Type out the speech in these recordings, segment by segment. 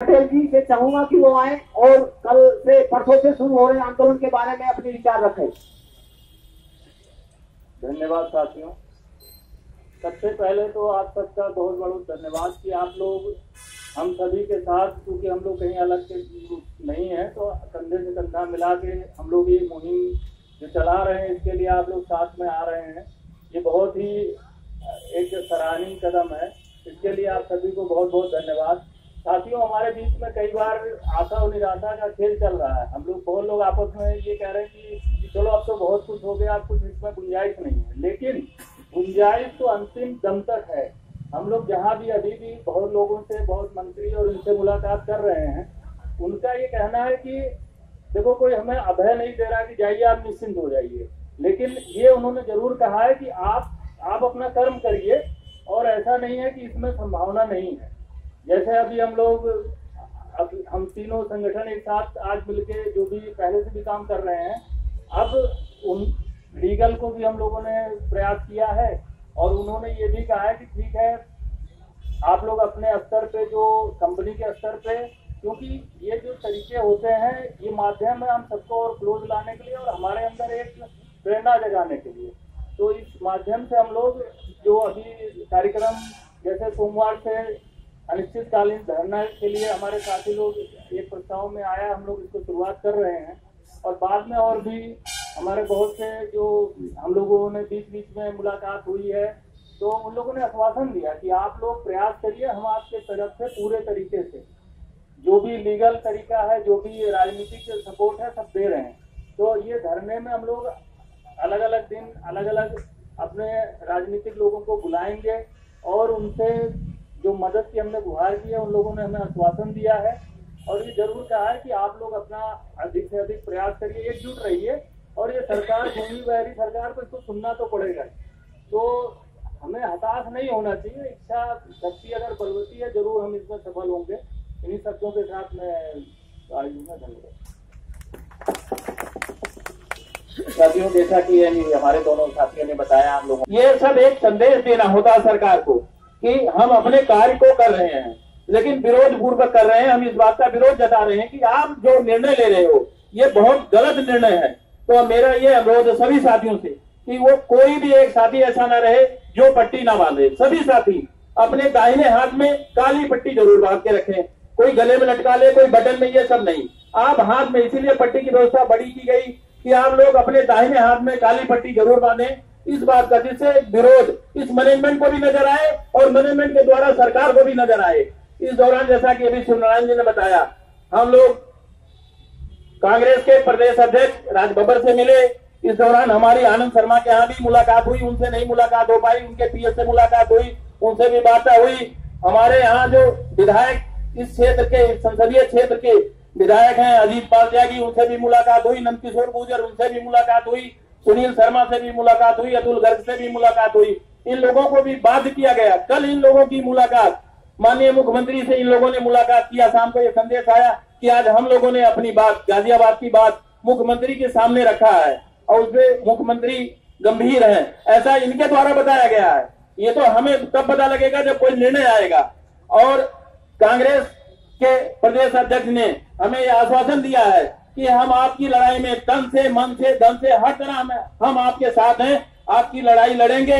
पटेल जी से चाहूँगा कि वो आए और कल से परसों से शुरू हो रहे आंदोलन के बारे में अपने विचार रखें। धन्यवाद साथियों। सबसे पहले तो आप सबका बहुत बहुत धन्यवाद कि आप लोग हम सभी के साथ, क्योंकि हम लोग कहीं अलग के नहीं है तो कंधे से कंधा मिला के हम लोग ये मुहिम जो चला रहे हैं, इसके लिए आप लोग साथ में आ रहे हैं। ये बहुत ही एक सराहनीय कदम है। इसके लिए आप सभी को बहुत बहुत धन्यवाद। साथियों, हमारे बीच में कई बार आशा और निराशा का खेल चल रहा है। हम लोग, बहुत लोग आपस में ये कह रहे हैं कि चलो, अब तो बहुत कुछ हो गया कुछ इसमें गुंजाइश नहीं है। लेकिन गुंजाइश तो अंतिम दम तक है। हम लोग जहाँ भी अभी भी बहुत लोगों से, बहुत मंत्री और इनसे मुलाकात कर रहे हैं, उनका ये कहना है कि, देखो, कोई हमें अभय नहीं दे रहा कि जाइए, आप निश्चिंत हो जाइए। लेकिन ये उन्होंने ज़रूर कहा है कि आप आप अपना कर्म करिए, और ऐसा नहीं है कि इसमें संभावना नहीं है। जैसे अभी हम लोग, अब हम तीनों संगठन एक साथ आज मिलके जो भी पहले से भी काम कर रहे हैं, अब उन लीगल को भी हम लोगों ने प्रयास किया है और उन्होंने ये भी कहा है कि ठीक है, आप लोग अपने स्तर पे जो कंपनी के स्तर पे, क्योंकि ये जो तरीके होते हैं, ये माध्यम है हम सबको और क्लोज लाने के लिए और हमारे अंदर एक प्रेरणा जगाने के लिए। तो इस माध्यम से हम लोग जो अभी कार्यक्रम जैसे सोमवार से अनिश्चितकालीन धरना के लिए हमारे साथी लोग एक प्रस्ताव में आया, हम लोग इसको शुरुआत कर रहे हैं। और बाद में और भी हमारे बहुत से जो हम लोगों ने बीच बीच में मुलाकात हुई है तो उन लोगों ने आश्वासन दिया कि आप लोग प्रयास करिए, हम आपके तरफ़ से पूरे तरीके से, जो भी लीगल तरीका है, जो भी राजनीतिक सपोर्ट है, सब दे रहे हैं। तो ये धरने में हम लोग अलग अलग दिन अलग अलग अपने राजनीतिक लोगों को बुलाएँगे और उनसे जो मदद की हमने गुहार की है उन लोगों ने हमें आश्वासन दिया है। और ये ज़रूर कहा है कि आप लोग अपना अधिक से अधिक प्रयास करिए एकजुट रहिए। और ये सरकार भूमि बहरी सरकार को इसको सुनना तो पड़ेगा तो हमें हताश नहीं होना चाहिए। इच्छा शक्ति अगर बलवती है ज़रूर हम इसमें सफल होंगे। इन्हीं शब्दों के साथ मैं आयु में धन्यवाद। साथियों जैसा कि हमारे दोनों साथियों ने बताया हम लोगों ये सब एक संदेश देना होता है सरकार को। कि हम अपने कार्य को कर रहे हैं, लेकिन विरोध पूर्वक कर रहे हैं। हम इस बात का विरोध जता रहे हैं कि आप जो निर्णय ले रहे हो, ये बहुत गलत निर्णय है। तो मेरा ये अनुरोध सभी साथियों से कि वो कोई भी एक साथी ऐसा ना रहे जो पट्टी ना बांधे। सभी साथी अपने दाहिने हाथ में काली पट्टी ज़रूर बाँध के रखें। कोई गले में लटका ले, कोई बटन में, ये सब नहीं। आप हाथ में, इसीलिए पट्टी की व्यवस्था बड़ी की गई कि आप लोग अपने दाहिने हाथ में काली पट्टी ज़रूर बांधे। इस बात का जिससे विरोध इस मैनेजमेंट को भी नज़र आए और मैनेजमेंट के द्वारा सरकार को भी नज़र आए। इस दौरान जैसा कि अभी सूर्यनारायण जी ने बताया, हम लोग कांग्रेस के प्रदेश अध्यक्ष राज बब्बर से मिले। इस दौरान हमारी आनंद शर्मा के यहाँ भी मुलाकात हुई, उनसे नहीं मुलाकात हो पाई, उनके पीएस से मुलाकात हुई, उनसे भी वार्ता हुई। हमारे यहाँ जो विधायक इस क्षेत्र के, संसदीय क्षेत्र के विधायक हैं, अजीत पाल त्यागी, उनसे भी मुलाकात हुई, नंदकिशोर गुजर उनसे भी मुलाकात हुई। सुनील शर्मा से भी मुलाकात हुई, अतुल गर्ग से भी मुलाकात हुई। इन लोगों को भी बाध्य किया गया। कल इन लोगों की मुलाकात। माननीय मुख्यमंत्री से इन लोगों ने मुलाकात किया। शाम को यह संदेश आया कि आज हम लोगों ने अपनी बात, गाजियाबाद की बात मुख्यमंत्री के सामने रखा है और उसमें मुख्यमंत्री गंभीर है। ऐसा इनके द्वारा बताया गया है। ये तो हमें तब पता लगेगा जब कोई निर्णय आएगा। और कांग्रेस के प्रदेश अध्यक्ष ने हमें यह आश्वासन दिया है कि हम आपकी लड़ाई में तन से, मन से धन से हर तरह में हम आपके साथ हैं, आपकी लड़ाई लड़ेंगे।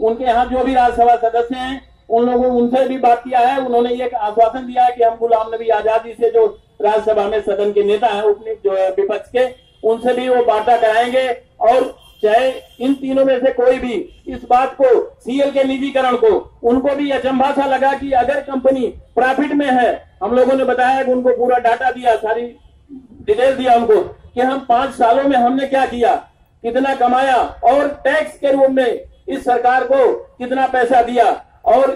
उनके यहाँ जो भी राज्यसभा सदस्य हैं, उन लोगों, उनसे भी बात किया है। उन्होंने ये आश्वासन दिया है कि हम गुलाम नबी आज़ादी से जो राज्यसभा में सदन के नेता हैं उप जो है, विपक्ष के, उनसे भी वो वार्ता कराएँगे। और चाहे इन तीनों में से कोई भी इस बात को, सीएल के निजीकरण को, उनको भी अचंभा सा लगा कि अगर कंपनी प्रॉफिट में है, हम लोगों ने बताया कि उनको पूरा डाटा दिया, सारी डिटेल दिया उनको कि हम पाँच सालों में हमने क्या किया, कितना कमाया और टैक्स के रूप में इस सरकार को कितना पैसा दिया और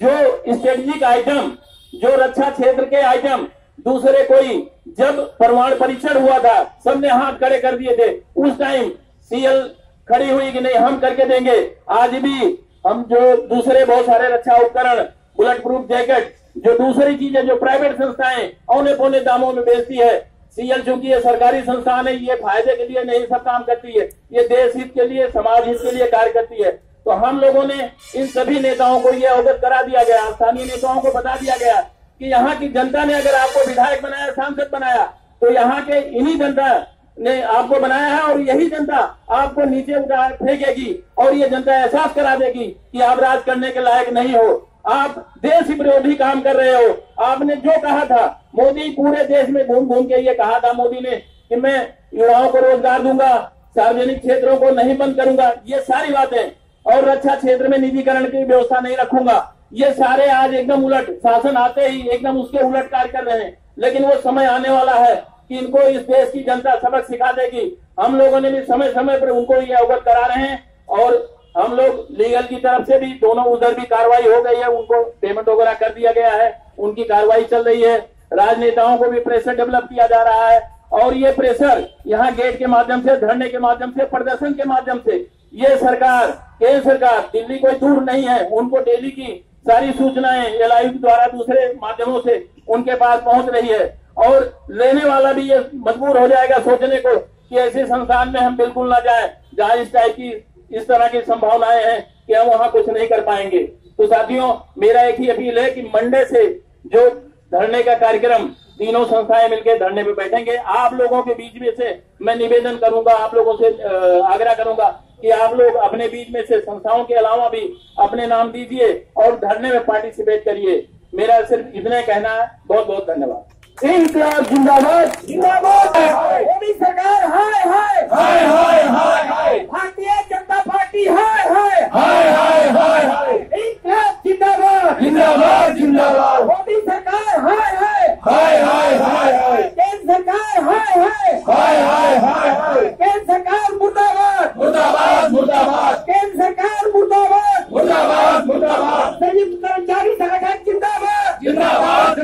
जो स्ट्रेटेजिक आइटम जो रक्षा क्षेत्र के आइटम दूसरे कोई जब प्रमाण परीक्षण हुआ था, सबने हाथ खड़े कर दिए थे। उस टाइम सीएल खड़ी हुई कि नहीं, हम करके देंगे। आज भी हम जो दूसरे बहुत सारे रक्षा उपकरण बुलेट प्रूफ जैकेट जो दूसरी चीज़ें, जो प्राइवेट संस्थाएँ औने पौने दामों में बेचती है सीएल चूँकि ये सरकारी संस्थान है, ये फ़ायदे के लिए नहीं सब काम करती है। ये देश हित के लिए, समाज हित के लिए कार्य करती है। तो हम लोगों ने इन सभी नेताओं को ये अवगत करा दिया गया, स्थानीय नेताओं को बता दिया गया कि यहाँ की जनता ने अगर आपको विधायक बनाया, सांसद बनाया तो यहाँ के इन्हीं जनता ने आपको बनाया है और यही जनता आपको नीचे उठा, फेंकेगी और ये जनता एहसास करा देगी कि आप राज करने के लायक नहीं हो। आप देश विरोधी काम कर रहे हो। आपने जो कहा था, मोदी पूरे देश में घूम घूम के ये कहा था मोदी ने कि मैं युवाओं को रोज़गार दूँगा, सार्वजनिक क्षेत्रों को नहीं बंद करूँगा। ये सारी बातें और रक्षा क्षेत्र में निजीकरण की व्यवस्था नहीं रखूँगा। ये सारे आज एकदम उलट, शासन आते ही एकदम उसके उलट कार्य कर रहे हैं। लेकिन वो समय आने वाला है कि इनको इस देश की जनता सबक सिखा देगी। हम लोगों ने भी समय समय पर उनको ये अवगत करा रहे हैं। लीगल की तरफ़ से भी दोनों उधर भी कार्रवाई हो गई है, उनको पेमेंट वगैरह कर दिया गया है, उनकी कार्रवाई चल रही है। राजनेताओं को भी प्रेशर डेवलप किया जा रहा है और ये प्रेशर यहाँ गेट के माध्यम से, धरने के माध्यम से, प्रदर्शन के माध्यम से, ये सरकार, केंद्र सरकार, दिल्ली कोई दूर नहीं है। उनको डेली की सारी सूचनाएँ एल द्वारा दूसरे माध्यमों से उनके पास पहुँच रही है। और लेने वाला भी ये मजबूर हो जाएगा सोचने को कि ऐसे संस्थान में हम बिल्कुल ना जाए, जहाँ इस टाइप की इस तरह की संभावनाएँ हैं कि हम वहाँ कुछ नहीं कर पाएँगे। तो साथियों, मेरा एक ही अपील है कि मंडे से जो धरने का कार्यक्रम, तीनों संस्थाएँ मिलकर धरने पे बैठेंगे। आप लोगों के बीच में से मैं निवेदन करूँगा, आप लोगों से आग्रह करूँगा कि आप लोग अपने बीच में से संस्थाओं के अलावा भी अपने नाम दीजिए और धरने में पार्टिसिपेट करिए। मेरा सिर्फ़ इतने कहना है। बहुत बहुत धन्यवाद जिंदाबाद। जिंदाबाद।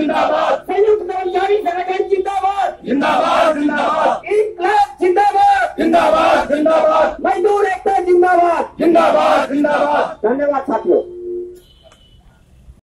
जिंदाबाद। संयुक्त कर्मचारी संगठन जिंदाबाद। जिंदाबाद जिंदाबाद। इनकलाब जिंदाबाद। जिंदाबाद जिंदाबाद। मजदूर एकता जिंदाबाद। जिंदाबाद जिंदाबाद। धन्यवाद साथियों।